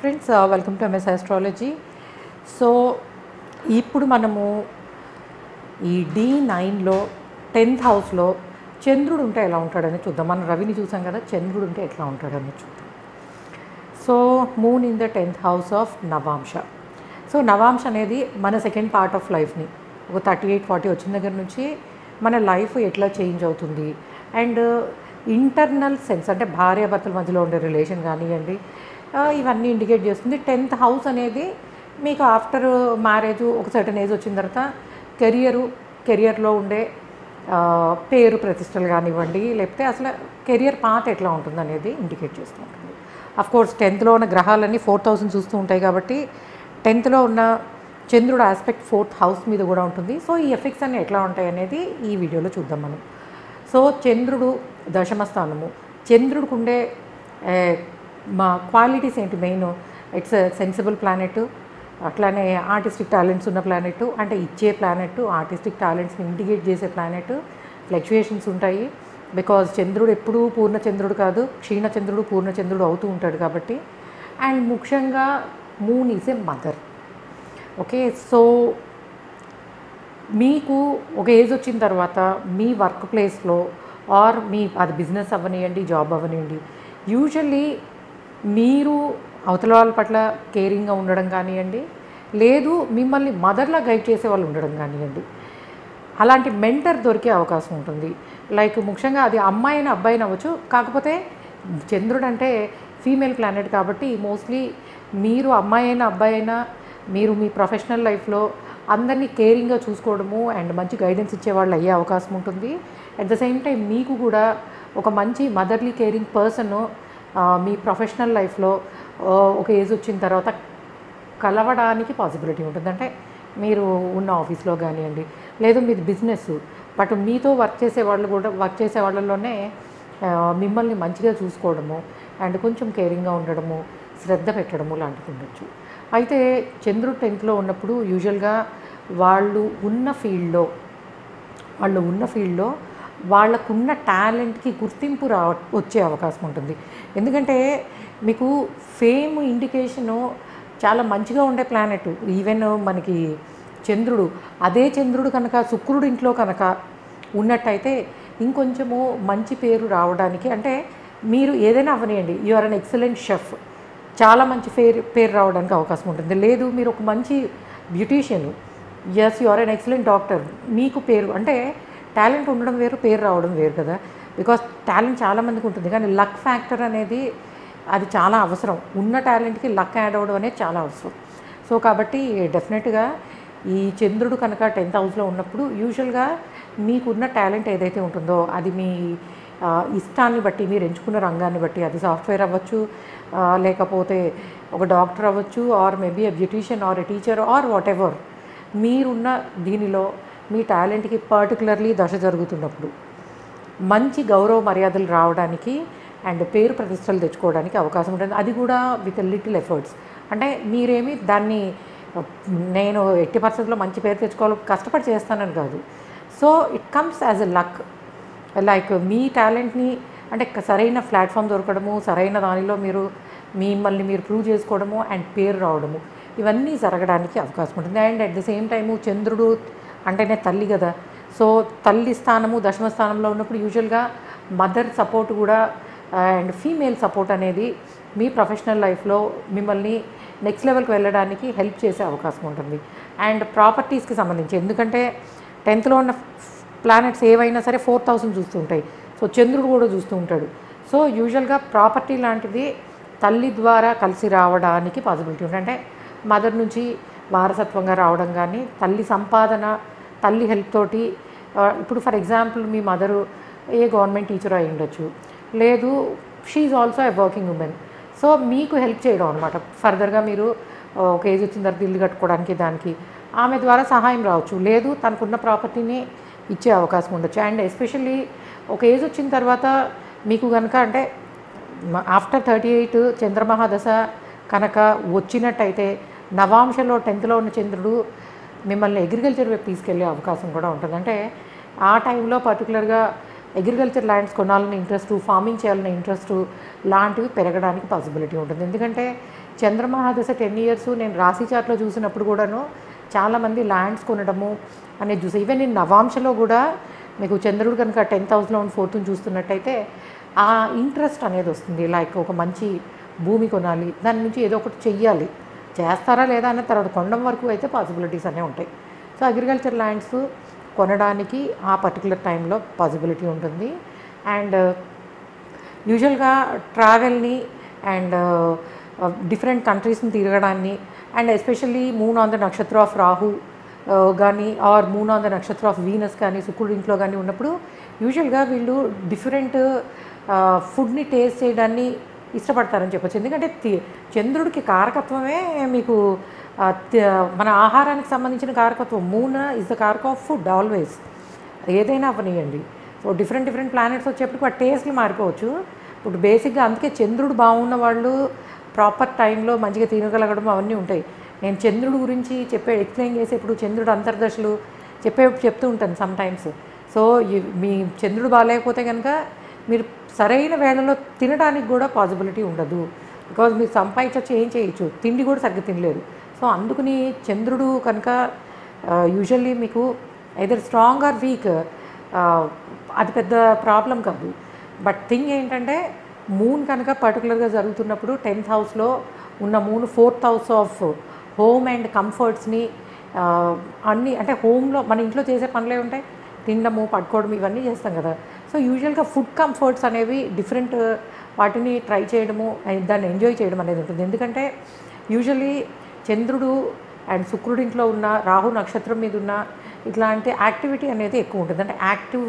Friends welcome to MS astrology so ఇప్పుడు మనము ఈ డి నైన్లో టెన్త్ హౌస్లో చంద్రుడు ఉంటే ఎలా ఉంటాడని చూద్దాం. మనం రవిని చూసాం కదా చంద్రుడు ఉంటే ఎట్లా ఉంటాడని చూద్దాం. So moon in the tenth house of నవాంశ. So నవాంశ అనేది మన సెకండ్ పార్ట్ ఆఫ్ లైఫ్ని ఒక థర్టీ ఎయిట్ ఫార్టీ వచ్చిన దగ్గర నుంచి మన లైఫ్ ఎట్లా చేంజ్ అవుతుంది. అండ్ ఇంటర్నల్ సెన్స్ అంటే భార్యాభర్తల మధ్యలో ఉండే రిలేషన్ కానివ్వండి ఇవన్నీ ఇండికేట్ చేస్తుంది. టెన్త్ హౌస్ అనేది మీకు ఆఫ్టర్ మ్యారేజ్ ఒక సర్టన్ ఏజ్ వచ్చిన తర్వాత కెరియరు కెరియర్లో ఉండే పేరు ప్రతిష్టలు కానివ్వండి లేకపోతే అసలు కెరియర్ పాత ఎట్లా ఉంటుంది అనేది ఇండికేట్ చేస్తూ ఉంటుంది అఫ్ కోర్స్ టెన్త్లో ఉన్న గ్రహాలన్నీ ఫోర్ థౌసండ్ చూస్తూ ఉంటాయి కాబట్టి టెన్త్లో ఉన్న చంద్రుడు ఆస్పెక్ట్ ఫోర్త్ హౌస్ మీద కూడా ఉంటుంది. సో ఈ ఎఫెక్ట్స్ అన్నీ ఎట్లా ఉంటాయి అనేది ఈ వీడియోలో చూద్దాం మనం. సో చంద్రుడు దశమ స్థానము. చంద్రుడికి ఉండే మా క్వాలిటీస్ ఏంటి మెయిన్ ఇట్స్ సెన్సిబుల్ ప్లానెట్ అట్లానే ఆర్టిస్టిక్ టాలెంట్స్ ఉన్న ప్లానెట్ అంటే ఇచ్చే ప్లానెట్ ఆర్టిస్టిక్ టాలెంట్స్ని ఇండికేట్ చేసే ప్లానెట్ ఫ్లక్చుయేషన్స్ ఉంటాయి. బికాజ్ చంద్రుడు ఎప్పుడూ పూర్ణ చంద్రుడు కాదు. క్షీణ చంద్రుడు పూర్ణ చంద్రుడు అవుతూ ఉంటాడు కాబట్టి. అండ్ ముఖ్యంగా moon is a mother okay so మీకు ఒక ఏజ్ వచ్చిన తర్వాత మీ వర్క్ ప్లేస్లో ఆర్ మీ అది బిజినెస్ అవ్వనివ్వండి జాబ్ అవ్వనివ్వండి యూజువల్లీ మీరు అవతల వాళ్ళ పట్ల కేరింగ్గా ఉండడం కానివ్వండి లేదు మిమ్మల్ని మదర్లా గైడ్ చేసే వాళ్ళు ఉండడం కానివ్వండి అలాంటి మెంటర్ దొరికే అవకాశం ఉంటుంది. లైక్ ముఖ్యంగా అది అమ్మాయి అయినా అబ్బాయి అవ్వచ్చు కాకపోతే చంద్రుడు అంటే ఫీమేల్ ప్లానెట్ కాబట్టి మోస్ట్లీ మీరు అమ్మాయి అయినా అబ్బాయి అయినా మీరు మీ ప్రొఫెషనల్ లైఫ్లో అందరినీ కేరింగ్గా చూసుకోవడము అండ్ మంచి గైడెన్స్ ఇచ్చేవాళ్ళు అయ్యే అవకాశం ఉంటుంది. అట్ ద సేమ్ టైం మీకు కూడా ఒక మంచి మదర్లీ కేరింగ్ పర్సన్ మీ ప్రొఫెషనల్ లైఫ్లో ఒక ఏజ్ వచ్చిన తర్వాత కలవడానికి పాసిబిలిటీ ఉంటుంది. అంటే మీరు ఉన్న ఆఫీస్లో కానివ్వండి లేదు మీది బిజినెస్ బట్ మీతో వర్క్ చేసే వాళ్ళు కూడా వర్క్ చేసే వాళ్ళలోనే మిమ్మల్ని మంచిగా చూసుకోవడము అండ్ కొంచెం కేరింగ్గా ఉండడము శ్రద్ధ పెట్టడము లాంటివి ఉండొచ్చు. అయితే చంద్రుడు టెన్త్లో ఉన్నప్పుడు యూజువల్గా వాళ్ళు ఉన్న ఫీల్డ్లో వాళ్ళు ఉన్న ఫీల్డ్లో వాళ్ళకున్న టాలెంట్కి గుర్తింపు రా వచ్చే అవకాశం ఉంటుంది. ఎందుకంటే మీకు ఫేమ్ ఇండికేషను చాలా మంచిగా ఉండే ప్లానెట్. ఈవెన్ మనకి చంద్రుడు అదే చంద్రుడు కనుక శుక్రుడు ఇంట్లో కనుక ఉన్నట్టయితే ఇంకొంచెము మంచి పేరు రావడానికి అంటే మీరు ఏదైనా అవ్వనియండి you are an excellent chef చాలా మంచి పేరు పేరు రావడానికి అవకాశం ఉంటుంది. లేదు మీరు ఒక మంచి beautician as you are an excellent doctor మీకు పేరు అంటే టాలెంట్ ఉండడం వేరు పేరు రావడం వేరు కదా. బికాస్ టాలెంట్ చాలామందికి ఉంటుంది. కానీ లక్ ఫ్యాక్టర్ అనేది అది చాలా అవసరం. ఉన్న టాలెంట్కి లక్ యాడ్ అవ్వడం అనేది చాలా అవసరం. సో కాబట్టి డెఫినెట్గా ఈ చంద్రుడు కనుక టెన్త్ హౌస్లో ఉన్నప్పుడు యూజువల్గా మీకున్న టాలెంట్ ఏదైతే ఉంటుందో అది మీ ఇష్టాన్ని బట్టి మీరు ఎంచుకున్న రంగాన్ని బట్టి అది సాఫ్ట్వేర్ అవ్వచ్చు లేకపోతే ఒక డాక్టర్ అవ్వచ్చు or maybe a beautician or a teacher or whatever మీరున్న దీనిలో మీ టాలెంట్కి పర్టికులర్లీ దశ జరుగుతున్నప్పుడు మంచి గౌరవ మర్యాదలు రావడానికి అండ్ పేరు ప్రతిష్టలు తెచ్చుకోవడానికి అవకాశం ఉంటుంది. అది కూడా విత్ లిటిల్ ఎఫర్ట్స్ అంటే మీరేమి దాన్ని నేను ఎట్టి పరిస్థితుల్లో మంచి పేరు తెచ్చుకోవాలి కష్టపడి చేస్తానని కాదు. So it comes as a luck like మీ టాలెంట్ని అంటే సరైన ప్లాట్ఫామ్ దొరకడము సరైన దానిలో మీరు మిమ్మల్ని మీరు ప్రూవ్ చేసుకోవడము అండ్ పేరు రావడము ఇవన్నీ జరగడానికి అవకాశం ఉంటుంది. And at the same time చంద్రుడు అంటేనే తల్లి కదా. సో తల్లి స్థానము దశమ స్థానంలో ఉన్నప్పుడు యూజువల్గా మదర్ సపోర్ట్ కూడా అండ్ ఫీమేల్ సపోర్ట్ అనేది మీ ప్రొఫెషనల్ లైఫ్లో మిమ్మల్ని నెక్స్ట్ లెవెల్కి వెళ్ళడానికి హెల్ప్ చేసే అవకాశం ఉంటుంది. అండ్ ప్రాపర్టీస్కి సంబంధించి ఎందుకంటే టెన్త్లో ఉన్న ప్లానెట్స్ ఏవైనా సరే ఫోర్ థౌసండ్ చూస్తూ ఉంటాయి. సో చంద్రుడు కూడా చూస్తూ ఉంటాడు. సో యూజువల్గా ప్రాపర్టీ లాంటిది తల్లి ద్వారా కలిసి రావడానికి పాసిబిలిటీ ఉంటుంది. అంటే మదర్ నుంచి వారసత్వంగా రావడం కానీ తల్లి సంపాదన తల్లి హెల్ప్ తోటి ఇప్పుడు ఫర్ ఎగ్జాంపుల్ మీ మదరు ఏ గవర్నమెంట్ టీచర్ అయి ఉండొచ్చు. లేదు she also a working woman so మీకు హెల్ప్ చేయడం అనమాట ఫర్దర్గా మీరు ఒక ఏజ్ వచ్చిన తర్వాత ఇల్లు కట్టుకోవడానికి దానికి ఆమె ద్వారా సహాయం రావచ్చు. లేదు తనకున్న ప్రాపర్టీని ఇచ్చే అవకాశం ఉండొచ్చు. అండ్ ఎస్పెషల్లీ ఒక ఏజ్ వచ్చిన తర్వాత మీకు కనుక అంటే ఆఫ్టర్ థర్టీ ఎయిట్ చంద్రమహాదశ కనుక వచ్చినట్టయితే నవాంశలో టెన్త్లో ఉన్న చంద్రుడు మిమ్మల్ని అగ్రికల్చర్ వైపు తీసుకెళ్ళే అవకాశం కూడా ఉంటుంది. అంటే ఆ టైంలో పర్టికులర్గా అగ్రికల్చర్ ల్యాండ్స్ కొనాలని ఇంట్రెస్ట్ ఫార్మింగ్ చేయాలనే ఇంట్రెస్ట్ లాంటివి పెరగడానికి పాసిబిలిటీ ఉంటుంది. ఎందుకంటే చంద్రమహాదశ టెన్ ఇయర్స్ నేను రాశి చాట్లో చూసినప్పుడు కూడాను చాలామంది ల్యాండ్స్ కొనడము అనేది చూసి ఈవెన్ నేను నవాంశలో కూడా మీకు చంద్రుడు కనుక టెన్త్ హౌస్లో ఉన్న ఫోర్త్ని చూస్తున్నట్టయితే ఆ ఇంట్రెస్ట్ అనేది వస్తుంది. లైక్ ఒక మంచి భూమి కొనాలి దాని నుంచి ఏదో ఒకటి చెయ్యాలి. చేస్తారా లేదా అన్న తర్వాత కొండం వరకు అయితే పాసిబిలిటీస్ అనే ఉంటాయి. సో అగ్రికల్చర్ ల్యాండ్స్ కొనడానికి ఆ పర్టికులర్ టైంలో పాసిబిలిటీ ఉంటుంది. అండ్ యూజువల్గా ట్రావెల్ని అండ్ డిఫరెంట్ కంట్రీస్ని తిరగడాన్ని and especially moon on the నక్షత్ర ఆఫ్ రాహు కానీ ఆర్ మూన్ ఆన్ ద నక్షత్ర ఆఫ్ వీనస్ కానీ శుక్రుడు ఇంట్లో కానీ ఉన్నప్పుడు యూజువల్గా వీళ్ళు డిఫరెంట్ ఫుడ్ని టేస్ట్ చేయడాన్ని ఇష్టపడతారని చెప్పొచ్చు. ఎందుకంటే చంద్రుడికి కారకత్వమే మీకు మన ఆహారానికి సంబంధించిన కారకత్వం. మూన్ ఇస్ ద కారక ఆఫ్ ఫుడ్ ఆల్వేస్ ఏదైనా అవనియండి సో డిఫరెంట్ డిఫరెంట్ ప్లానెట్స్ వచ్చేప్పటికి ఆ టేస్ట్లు మారిపోవచ్చు. ఇప్పుడు బేసిక్గా అందుకే చంద్రుడు బాగున్న వాళ్ళు ప్రాపర్ టైంలో మంచిగా తినగలగడం అవన్నీ ఉంటాయి. నేను చంద్రుడు గురించి చెప్పే ఎక్స్ప్లెయిన్ చేసేప్పుడు చంద్రుడు అంతర్దశలు చెప్పే చెప్తూ ఉంటాను సమ్ టైమ్స్ సో మీ చంద్రుడు బాగాలేకపోతే కనుక మీరు సరైన వేళలో తినడానికి కూడా పాసిబిలిటీ ఉండదు. బికాజ్ మీరు సంపాదించవచ్చు ఏం చేయొచ్చు? తిండి కూడా సరిగ్గా తినలేదు సో అందుకని చంద్రుడు కనుక యూజువల్లీ మీకు ఐదర్ స్ట్రాంగ్ ఆర్ వీక్ అది పెద్ద ప్రాబ్లం కాదు. బట్ థింగ్ ఏంటంటే మూన్ కనుక పర్టికులర్గా జరుగుతున్నప్పుడు టెన్త్ హౌస్లో ఉన్న moon fourth house of home and కంఫర్ట్స్ని అన్నీ అంటే హోమ్లో మన ఇంట్లో చేసే పనులే ఉంటాయి. తినడము పడుకోవడం ఇవన్నీ చేస్తాం కదా. సో యూజువల్గా ఫుడ్ కంఫర్ట్స్ అనేవి డిఫరెంట్ uh, వాటిని ట్రై చేయడము uh, దాన్ని ఎంజాయ్ చేయడం అనేది ఉంటుంది. ఎందుకంటే యూజువల్లీ చంద్రుడు అండ్ శుక్రుడి ఇంట్లో ఉన్న రాహు నక్షత్రం మీద ఉన్న ఇట్లాంటి యాక్టివిటీ అనేది ఎక్కువ ఉంటుంది. అంటే యాక్టివ్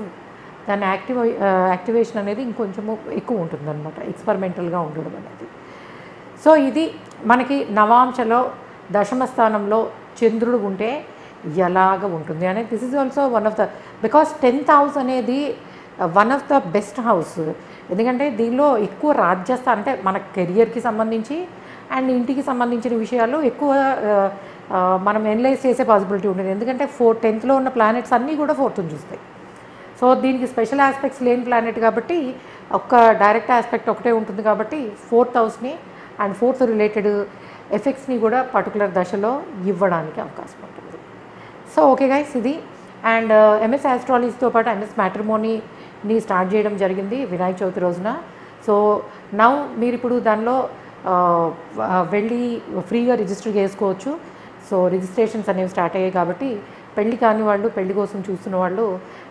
దాని యాక్టివ్ uh, యాక్టివేషన్ అనేది ఇంకొంచెము ఎక్కువ ఉంటుంది అనమాట ఎక్స్పెరిమెంటల్గా ఉండడం అనేది. సో ఇది మనకి నవాంశలో దశమ స్థానంలో చంద్రుడు ఉంటే ఎలాగ ఉంటుంది అనేది this is also one of the because tenth house అనేది one of the best house ఎందుకంటే దీనిలో ఎక్కువ రాజ్యస్థ అంటే మన కెరియర్కి సంబంధించి అండ్ ఇంటికి సంబంధించిన విషయాలు ఎక్కువ uh, uh, మనం ఎనలైజ్ చేసే పాసిబిలిటీ ఉంటుంది ఎందుకంటే ఫోర్ టెన్త్లో ఉన్న ప్లానెట్స్ అన్నీ కూడా ఫోర్త్ని చూస్తాయి. సో దీనికి స్పెషల్ ఆస్పెక్ట్స్ లేని ప్లానెట్ కాబట్టి ఒక్క డైరెక్ట్ ఆస్పెక్ట్ ఒకటే ఉంటుంది కాబట్టి ఫోర్త్ హౌస్ని అండ్ ఫోర్త్ రిలేటెడ్ ఎఫెక్ట్స్ని కూడా పర్టికులర్ దశలో ఇవ్వడానికి అవకాశం ఉంటుంది. సో ఓకే గైస్ ఇది. అండ్ ఎంఎస్ ఆస్ట్రాలజీతో పాటు ఎంఎస్ మ్యాట్రిమోనీ ని స్టార్ట్ చేయడం జరిగింది వినాయక చవితి రోజున. సో నౌ మీరు ఇప్పుడు దానిలో వెళ్ళి ఫ్రీగా రిజిస్టర్ చేసుకోవచ్చు. సో రిజిస్ట్రేషన్స్ అనేవి స్టార్ట్ అయ్యాయి కాబట్టి పెళ్ళి కాని వాళ్ళు పెళ్ళి కోసం చూస్తున్న వాళ్ళు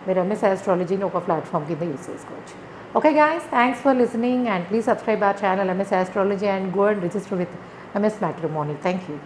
మీరు ఎంఎస్ ఆస్ట్రాలజీని ఒక ప్లాట్ఫామ్ కింద యూస్ చేసుకోవచ్చు. Okay guys thanks for listening and please subscribe our channel MS astrology and go and register with MS matrimony thank you.